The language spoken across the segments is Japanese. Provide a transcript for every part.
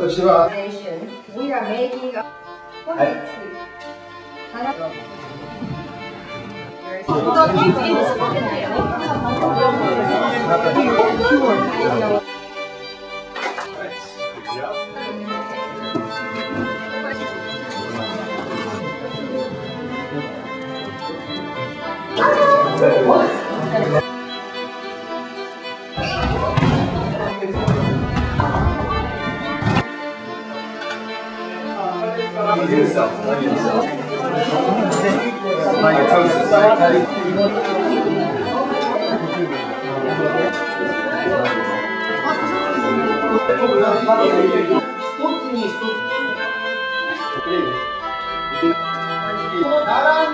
私は。はい。並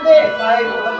んで最後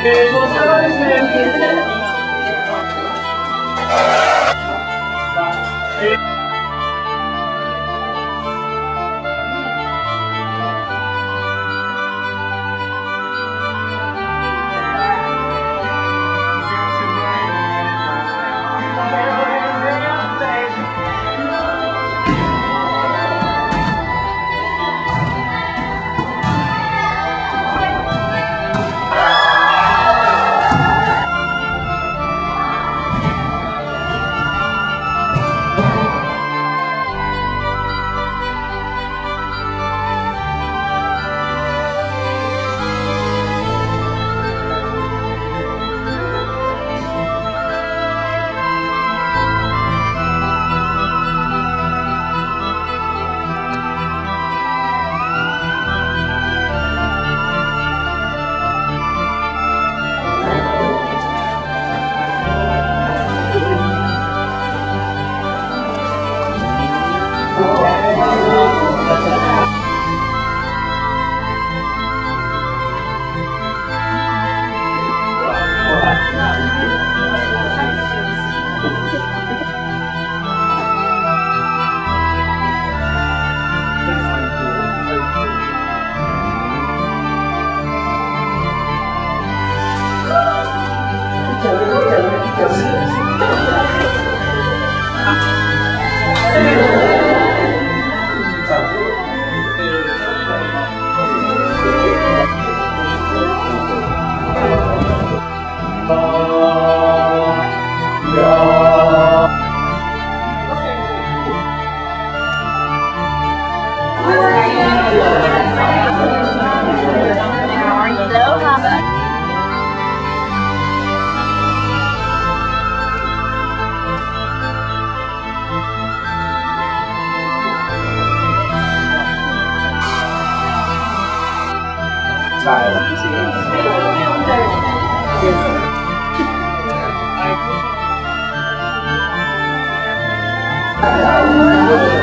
えー、そちらがです Deus. はい